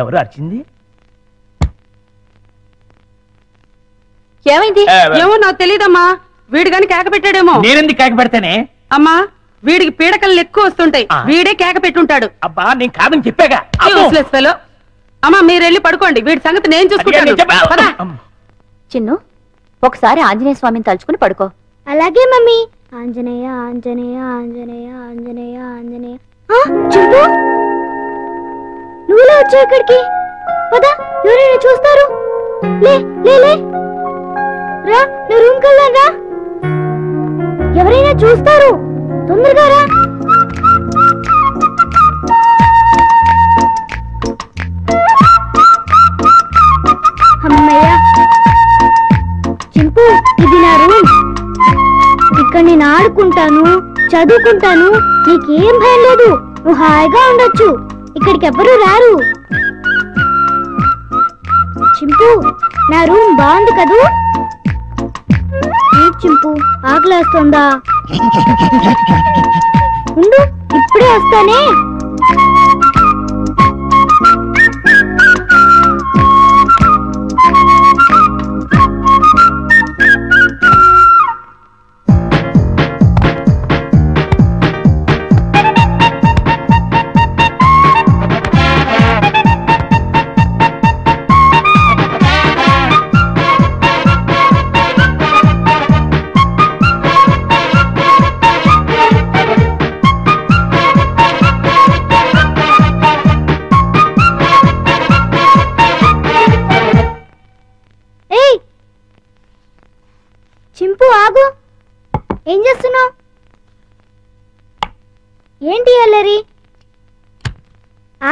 ఎవరు అరిచింది? ఏమైంది? ఏమో నాకు తెలియదమ్మా వీడు గాని కేక పెట్టాడేమో. నేనెందుకు కేక పెడతానే? అమ్మా వీడికి పీడకలు ఎక్కువ వస్తుంటాయి. వీడే కేక పెట్టుంటాడు. అబ్బా నేను కాదని చెప్పాగా. అమ్మా మీరు వెళ్ళి పడుకోండి. వీడి సంగతి నేను చూసుకుంటాను. చిన్ను ఒకసారి ఆంజనేయ స్వామిని తలుచుకుని పడుకో. అలాగే మమ్మీ. ఆంజనేయ ఆంజనేయ ఆంజనేయ ఆంజనేయ ఆంజనేయ. ఆ, నువ్వులే వచ్చావు ఇక్కడికి? పదా ఎవరైనా చూస్తారు? లే లే లే. రా నా రూమ్ కల్లా రా. ఎవరైనా చూస్తారు? ఆడుకుంటాను చదువుకుంటాను నీకేం భయం లేదు. నువ్వు హాయిగా ఉండొచ్చు. ఇక్కడికి ఎవ్వరూ రారు. చింపు నా రూమ్ బాగుంది కదూ? చింపు ఆకలేస్తుందా? ఉండు ఇప్పుడే వస్తానే.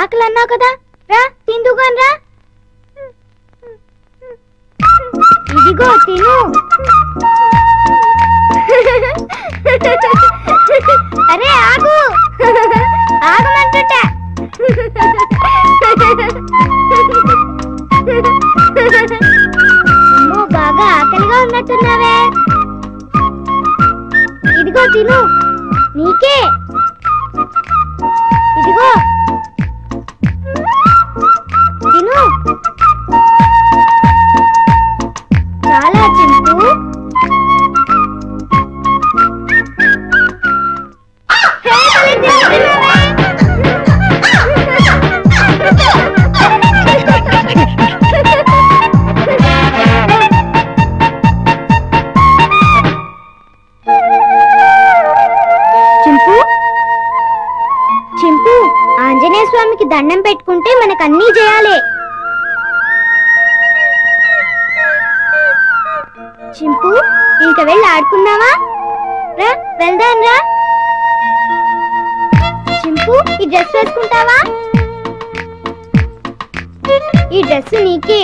ఆకలి అన్నావు కదా? రా తిందుగాని రా. ఇదిగో తిను. అరే ఆగు. ఆగమంటుంటా. అమ్మో బాగా ఆకలిగా ఉన్నట్టున్నావే. ఇదిగో తిను. నీకే. ఇదిగో. పెట్టుకుంటే మనకు అన్ని చేయాలి. చింపు ఇంక వెళ్ళి ఆడుకుందామా రా వెళ్దాం రా. చింపు ఈ డ్రెస్ వేసుకుంటావా? ఈ డ్రెస్ నీకే.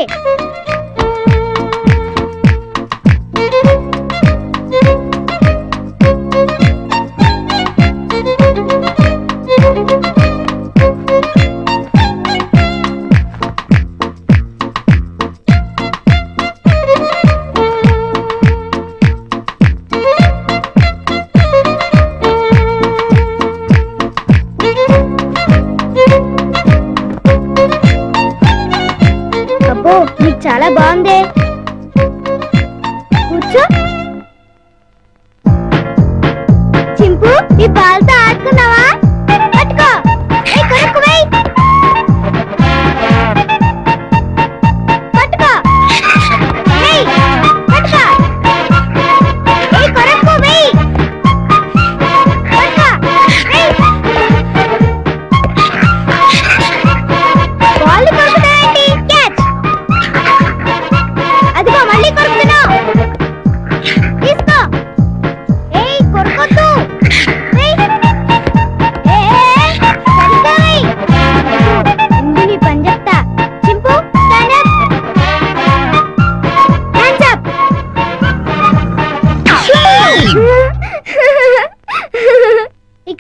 నీకు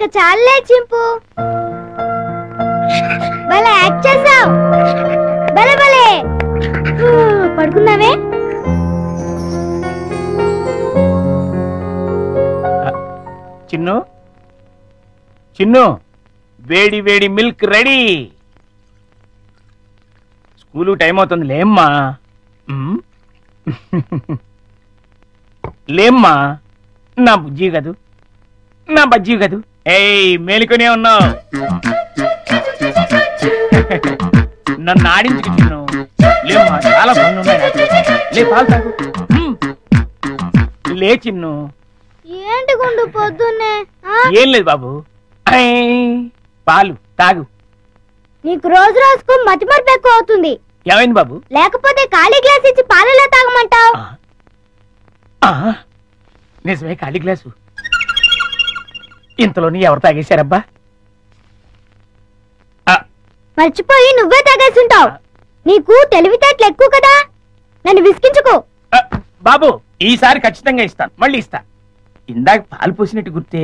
ఇక చాలే చింపు. భలే యాక్ట్ చేసావు. భలే భలే. పడుకుందామే. చిన్ను. చిన్ను వేడి వేడి మిల్క్ రెడీ. స్కూలు టైం అవుతుంది లేమ్మా. లేమ్మా. నా బుజ్జి కదూ. నా బజ్జీ కదూ. ఏయ్ మేలుకొనే ఉన్నావు. నన్ను ఆడించుకు చిన్ను. లేమ్మా చాలా పనులు ఉన్నాయి నాకు. లే పాలు తాగు. లే చిన్ను. ఏంటి గుండు పొద్దున్నే? ఏం లేదు బాబు. పాలు తాగు. నీకు రోజు రోజుకు మతిమరుపు ఎక్కువ అవుతుంది. ఏమైంది బాబు? లేకపోతే ఖాళీ గ్లాస్ ఇచ్చి పాలలో తాగమంటావు? నిజమే ఖాళీ గ్లాసు. ఇంతలోని ఎవరు తాగేశారబ్బా? మర్చిపోయి నువ్వే తాగేసుంటావు. నీకు తెలివితేటలు ఎక్కువ కదా? నన్ను విసిగించుకో. బాబు ఈసారి ఖచ్చితంగా ఇస్తాను. మళ్ళీ ఇస్తా. ఇందాక పాలు పోసినట్టు గుర్తే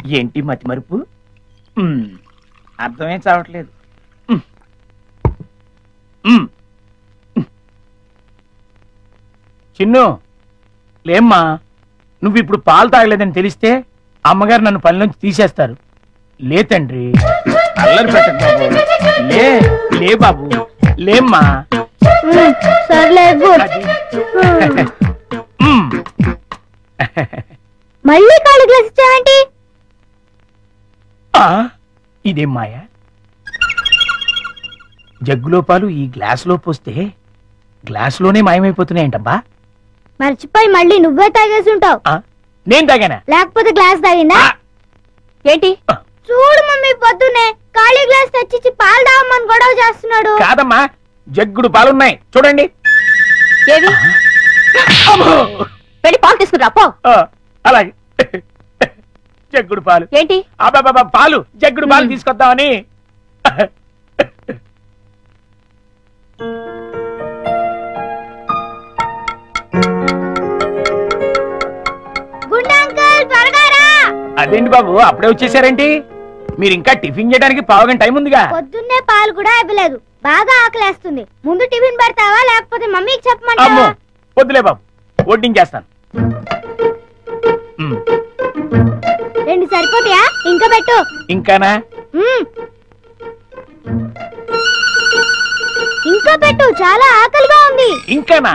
ఏంటి మతి మరుపు? అర్థమే చావట్లేదు. చిన్ను లేమ్మా నువ్వు ఇప్పుడు పాలు తాగలేదని తెలిస్తే అమ్మగారు నన్ను పని నుంచి తీసేస్తారు. లే తండ్రి. అల్లరి పెట్టకు బాబు. లే లే బాబు. లేమ్మా. సర్లే ఉమ్. మళ్ళీ ఖాళీ గ్లాస్ ఇచ్చావేంటి? ఆ, ఇదేం మాయ. జగ్గులో పాలు ఈ గ్లాసులో పోస్తే గ్లాసులోనే మాయమైపోతున్నాయంటబ్బా. మర్చిపోయి మళ్ళీ నువ్వే తాగేసుంటావు ఆ, నేను తాగానా? లేకపోతే గ్లాస్ తాగిందా? ఏంటి? చూడు మమ్మీ పొద్దున్నే ఖాళీ గ్లాస్ తెచ్చిచ్చి పాలు తాగమని గొడవ చేస్తున్నాడు. కాదమ్మా జగ్గుడు పాలున్నాయి. చూడండి. ఏవి! వెళ్ళి పాలు తీసుకురా పో. అలాగే. జగ్గుడు పాలు. ఏంటి? అబ్బాబా పాలు. జగ్గుడు పాలు. తీసుకొద్దామని. అదేంటి బాబు? అప్పుడే వచ్చేసారేంటి? మీరు ఇంకా టిఫిన్ చేయడానికి పావుగంట టైం ఉందిగా. పొద్దున్నే పాలు కూడా ఇవ్వలేదు. బాగా ఆకలేస్తుంది. ముందు టిఫిన్ పెడతావా లేకపోతే మమ్మీకి చెప్పమంటావా? వద్దులే బాబు. వడ్డించేస్తాను. రెండు సరిపోతాయా? ఇంకా పెట్టు. ఇంకానా. ఇంకా పెట్టు. చాలా ఆకలిగా ఉంది. ఇంకానా.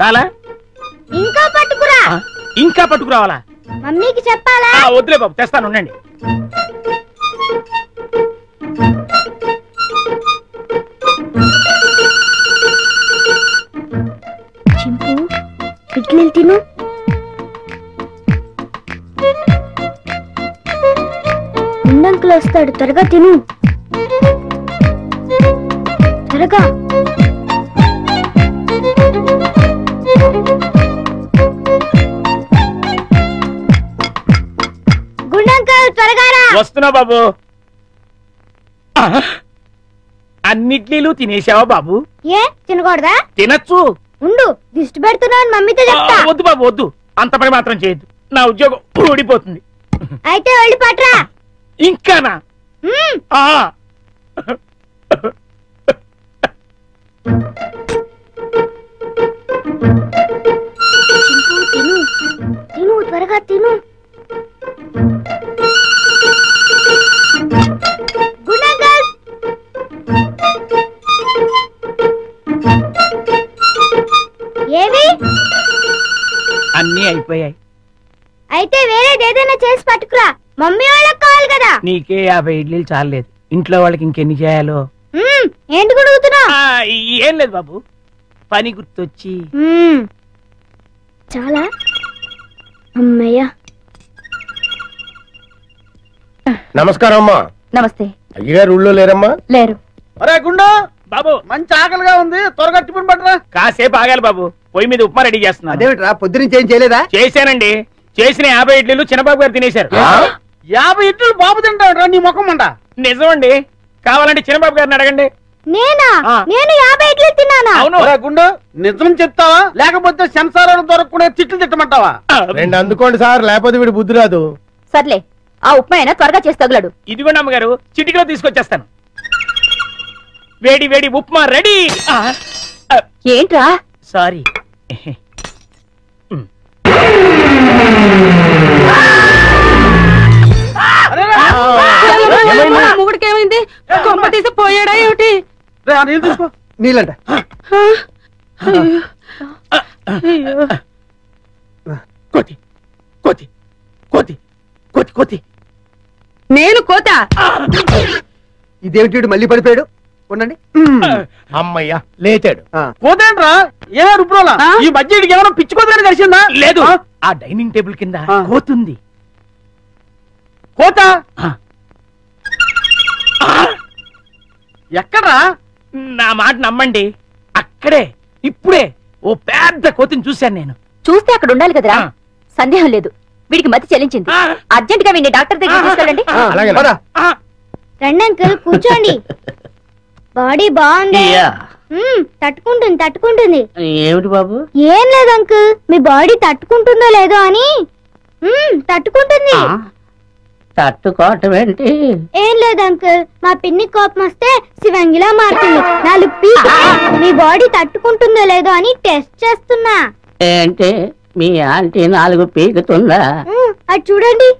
చాలా? ఇంకా పట్టుకురావాలా? మమ్మీకి చెప్పాలా? వద్దులే బాబు తెస్తాను ఉండండి. చింపు తిను. ఉండంకులు వస్తాడు త్వరగా తిను. త్వరగా. వస్తున్నా బాబు. అన్నిట్లీలు తినేసావా బాబు? ఏ తినకూడదా? తినచ్చు. ఉండు దిష్టి పెడుతున్నాను మమ్మీతో చెప్తా. వద్దు బాబు వద్దు. అంత పని మాత్రం చేయొద్దు. నా ఉద్యోగం ఊడిపోతుంది. అయితే వెళ్ళి పట్రా. ఇంకానా. ఆ. అయిపోయాయి. అయితే వేరేది ఏదైనా చేసి పట్టుకురా. మమ్మీ వాళ్ళకి కావాలి కదా. నీకే యాభై ఇడ్లీలు చాలలేదు. ఇంట్లో వాళ్ళకి ఇంకెన్ని చేయాలో. ఏంటి గుడుగుతున్నావు ఆ, ఏం లేదు బాబు. పని గుర్తొచ్చి. చాలా? అమ్మయ్యా. నమస్కారం అమ్మా. నమస్తే. అయ్యగారు ఊళ్ళో లేరమ్మా? లేరు. అరే గుండు! బాబు. మంచి ఆకలిగా ఉంది. త్వరగా టిఫిన్ పట్టరా. కాసేపు ఆగాలి బాబు. పొయ్యి మీద ఉప్మా రెడీ చేస్తున్నా అదేమిట్రా? పొద్దునుంచి ఏం చేయలేదా? చేశానండి. చేసిన యాభై ఇడ్లీలు చిన్నబాబు గారు తినేశారు? యాభై ఇట్లు బాబు తింటాడు నీ ముఖం అంట నిజమండి. కావాలంటే చిన్నబాబు గారిని అడగండి. నేనా. నేను యాభై ఇడ్లీ తిన్నానా? అవును. గుండు నిజం చెప్తావా? లేకపోతే సెన్సార్ దొరకకుండా తిట్లు తిట్టమంటావా? రెండు అందుకోండి సార్ లేకపోతే వీడు బుద్ధి రాదు. సర్లే ఆ ఉప్మా అయినా త్వరగా చేసి తగులడు. ఇదిగోండి అమ్మగారు చిటికలో తీసుకొచ్చేస్తాను. వేడి వేడి ఉప్మా రెడీ. ఏంట్రా? సారీ. మొగుడికి ఏమైంది? కొంప తీసి పోయాడా ఏమిటి? నీళ్ళంట. అయ్యో. కోతి కోతి కోతి కోతి కోతి. నేను కోత. ఇదేమిటి వీడు మళ్ళీ పడిపోయాడు? ఉండండి. అమ్మయ్యా లేచాడు. పోతేంట్రా? ఏ రుబ్రోలా? ఈ మధ్య వీడికి ఏమైనా పిచ్చుకోదని కలిసిందా? లేదు. ఆ? డైనింగ్ టేబుల్ కింద. కోతుంది. కోత. ఎక్కడ్రా? నా మాట నమ్మండి. అక్కడే ఇప్పుడే ఓ పెద్ద కోతిని చూశాను నేను. చూస్తే అక్కడ ఉండాలి కదరా. సందేహం లేదు. వీడికి మతి చెల్లించింది. అర్జెంట్గా వీడిని డాక్టర్ దగ్గర తీసుకెళ్ళండి. రండి అంకుల్ కూర్చోండి. బాడీ బాగుంది. తట్టుకుంటుంది తట్టుకుంటుంది. ఏమిటి బాబు? ఏం లేదు అంకుల్. మీ బాడీ తట్టుకుంటుందో లేదో అని. తట్టుకుంటుంది. తట్టుకోవటం ఏంటి? ఏం లేదు అంకుల్. మా పిన్ని కోపం వస్తే శివంగిలా మారుతుంది. నాలుగు పీకి మీ బాడీ తట్టుకుంటుందో లేదో అని టెస్ట్ చేస్తున్నా. ఏంటి? మీ ఆంటీ నాలుగు పీకుతుందా? అది చూడండి.